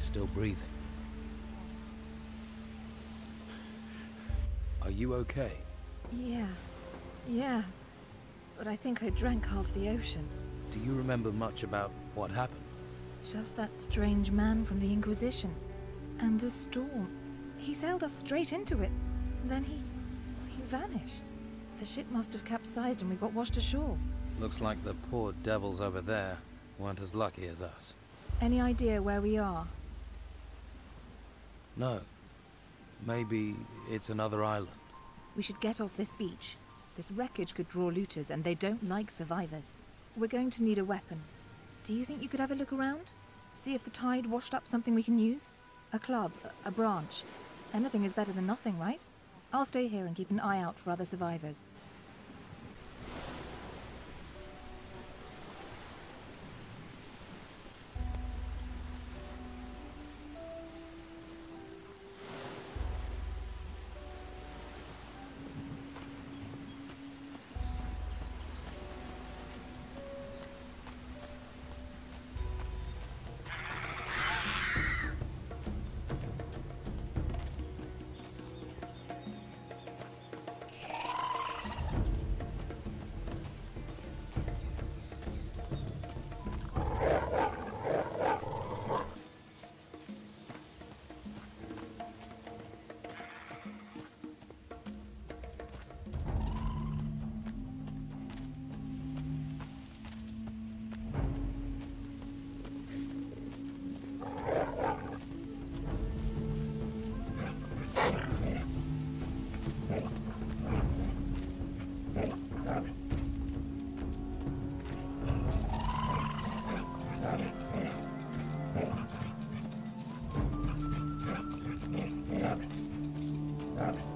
she's still breathing. Are you okay? Yeah. Yeah. But I think I drank half the ocean. Do you remember much about what happened? Just that strange man from the Inquisition. And the storm. He sailed us straight into it. Then he... he vanished. The ship must have capsized and we got washed ashore. Looks like the poor devils over there weren't as lucky as us. Any idea where we are? No. Maybe it's another island. We should get off this beach. This wreckage could draw looters, and they don't like survivors. We're going to need a weapon. Do you think you could have a look around? See if the tide washed up something we can use? A club, a- a branch. Anything is better than nothing, right? I'll stay here and keep an eye out for other survivors. Got it.